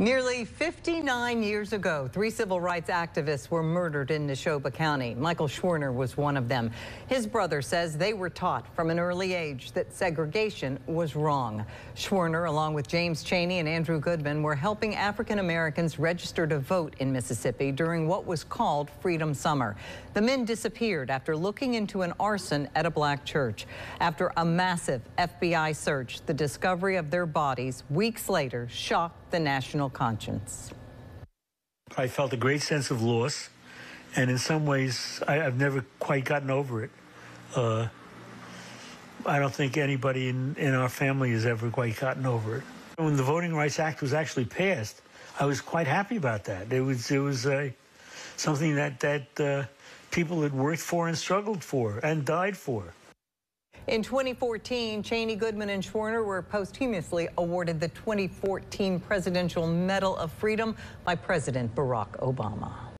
Nearly 59 years ago, three civil rights activists were murdered in Neshoba County. Michael Schwerner was one of them. His brother says they were taught from an early age that segregation was wrong. Schwerner, along with James Chaney and Andrew Goodman, were helping African Americans register to vote in Mississippi during what was called Freedom Summer. The men disappeared after looking into an arson at a black church. After a massive FBI search, the discovery of their bodies weeks later shocked the national conscience. I felt a great sense of loss, and in some ways, I, have never quite gotten over it. Uh, I don't think anybody in, in our family has ever quite gotten over it. When the Voting Rights Act was actually passed, I was quite happy about that. It was it was uh, something that that uh, people had worked for and struggled for and died for. In 2014, Chaney, Goodman, and Schwerner were posthumously awarded the 2014 Presidential Medal of Freedom by President Barack Obama.